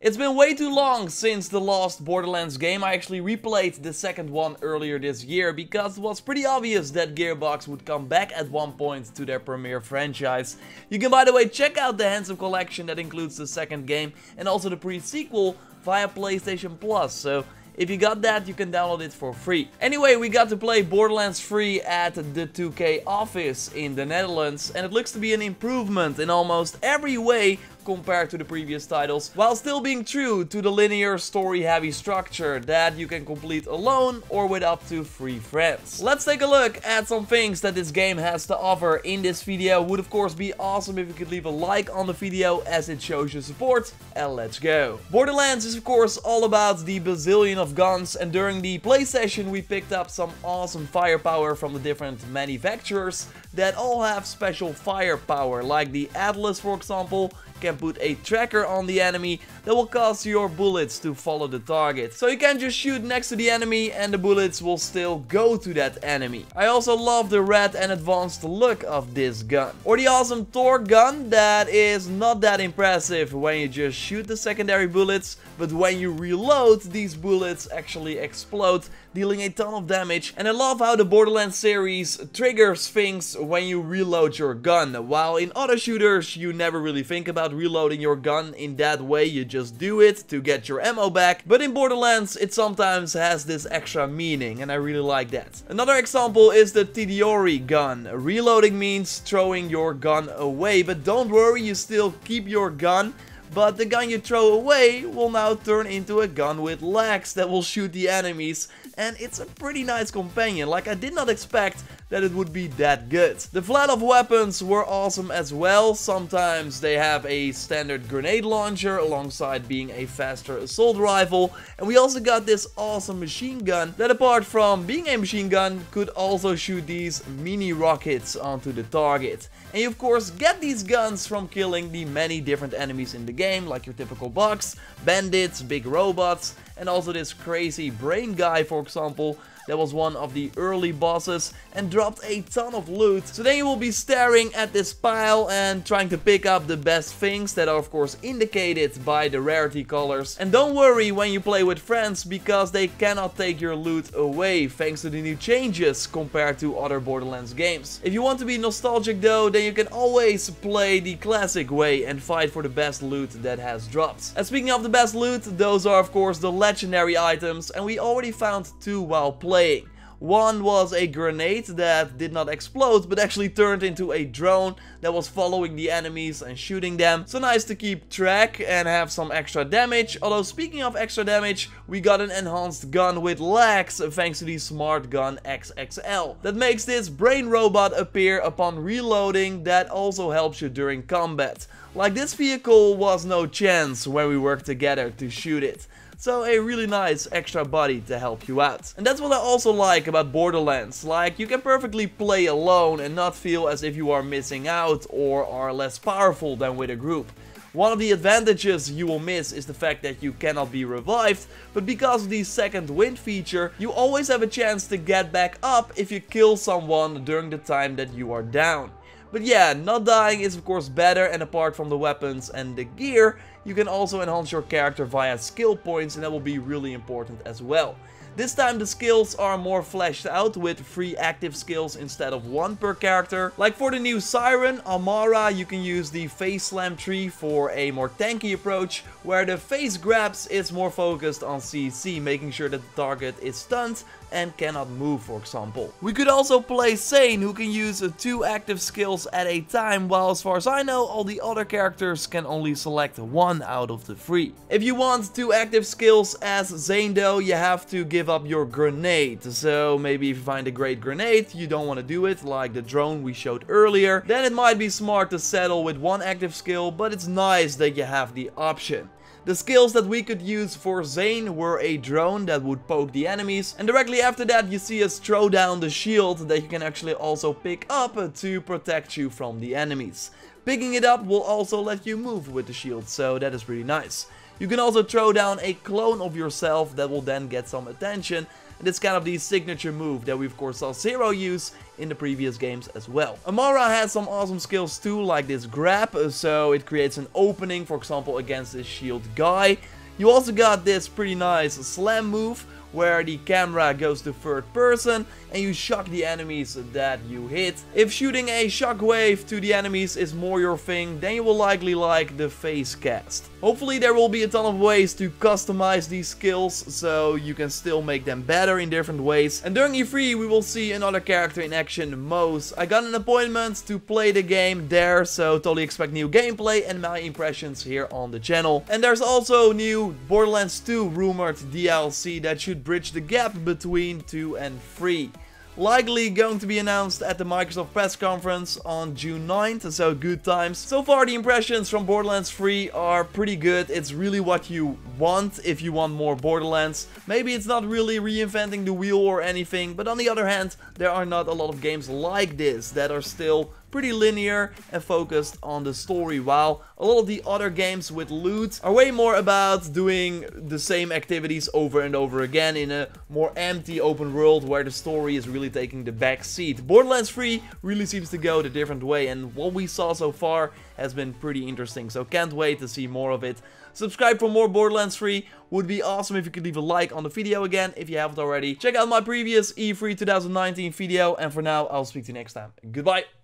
It's been way too long since the last Borderlands game. I actually replayed the second one earlier this year because it was pretty obvious that Gearbox would come back at one point to their premier franchise. You can by the way check out the Handsome Collection that includes the second game and also the pre-sequel via PlayStation Plus. So if you got that, you can download it for free. Anyway, we got to play Borderlands 3 at the 2K office in the Netherlands and it looks to be an improvement in almost every way compared to the previous titles, while still being true to the linear story heavy structure that you can complete alone or with up to 3 friends. Let's take a look at some things that this game has to offer in this video. Would of course be awesome if you could leave a like on the video as it shows your support and let's go. Borderlands is of course all about the bazillion of guns and during the play session we picked up some awesome firepower from the different manufacturers that all have special firepower like the Atlas for example can put a tracker on the enemy that will cause your bullets to follow the target. So you can just shoot next to the enemy and the bullets will still go to that enemy. I also love the red and advanced look of this gun. Or the awesome Torgue gun that is not that impressive when you just shoot the secondary bullets, but when you reload, these bullets actually explode, dealing a ton of damage. And I love how the Borderlands series triggers things when you reload your gun, while in other shooters you never really think about reloading your gun in that way, you just do it to get your ammo back. But in Borderlands, it sometimes has this extra meaning, and I really like that. Another example is the Tediore gun. Reloading means throwing your gun away, but don't worry, you still keep your gun but the gun you throw away will now turn into a gun with legs that will shoot the enemies and it's a pretty nice companion, like I did not expect that it would be that good. The Vladof weapons were awesome as well. Sometimes they have a standard grenade launcher alongside being a faster assault rifle. And we also got this awesome machine gun that apart from being a machine gun could also shoot these mini rockets onto the target. And you of course get these guns from killing the many different enemies in the game like your typical bugs, bandits, big robots and also this crazy brain guy for example that was one of the early bosses and dropped a ton of loot. So then you will be staring at this pile and trying to pick up the best things that are of course indicated by the rarity colors. And don't worry when you play with friends because they cannot take your loot away thanks to the new changes compared to other Borderlands games. If you want to be nostalgic though, then you can always play the classic way and fight for the best loot that has dropped. And speaking of the best loot, those are of course the legendary items and we already found two while playing playing. One was a grenade that did not explode but actually turned into a drone that was following the enemies and shooting them. So nice to keep track and have some extra damage. Although speaking of extra damage, we got an enhanced gun with legs thanks to the Smart Gun XXL. That makes this brain robot appear upon reloading that also helps you during combat. Like this vehicle was no chance when we worked together to shoot it. So a really nice extra body to help you out. And that's what I also like about Borderlands. Like, you can perfectly play alone and not feel as if you are missing out or are less powerful than with a group. One of the advantages you will miss is the fact that you cannot be revived, but because of the second wind feature, you always have a chance to get back up if you kill someone during the time that you are down. But yeah, not dying is of course better and apart from the weapons and the gear, you can also enhance your character via skill points and that will be really important as well. This time the skills are more fleshed out with 3 active skills instead of 1 per character. Like for the new Siren, Amara, you can use the Phaseslam tree for a more tanky approach, where the Phasegrasp is more focused on CC, making sure that the target is stunned and cannot move for example. We could also play Zane who can use two active skills at a time while as far as I know all the other characters can only select one out of the three. If you want two active skills as Zane though you have to give up your grenade. So maybe if you find a great grenade you don't want to do it like the drone we showed earlier then it might be smart to settle with one active skill but it's nice that you have the option. The skills that we could use for Zane were a drone that would poke the enemies and directly after that you see us throw down the shield that you can actually also pick up to protect you from the enemies. Picking it up will also let you move with the shield, so that is really nice. You can also throw down a clone of yourself that will then get some attention and it's kind of the signature move that we of course saw Zero use in the previous games as well. Amara has some awesome skills too, like this grab, uh, so it creates an opening, for example, against this shield guy. You also got this pretty nice slam move, where the camera goes to third person and you shock the enemies that you hit. If shooting a shockwave to the enemies is more your thing, then you will likely like the Phasecast. Hopefully there will be a ton of ways to customize these skills, so you can still make them better in different ways. And during E3 we will see another character in action, Moze. I got an appointment to play the game there, so totally expect new gameplay and my impressions here on the channel. And there's also new Borderlands 2 rumored DLC that bridge the gap between 2 and 3 likely going to be announced at the Microsoft press conference on June 9th, so good times. So far the impressions from Borderlands 3 are pretty good, it's really what you want if you want more Borderlands. Maybe it's not really reinventing the wheel or anything, but on the other hand, there are not a lot of games like this that are still pretty linear and focused on the story, while a lot of the other games with loot are way more about doing the same activities over and over again in a more empty open world where the story is really taking the back seat. Borderlands 3 really seems to go the different way and what we saw so far has been pretty interesting, so can't wait to see more of it. Subscribe for more Borderlands 3. Would be awesome if you could leave a like on the video again if you haven't already. Check out my previous E3 2019 video and for now I'll speak to you next time. Goodbye.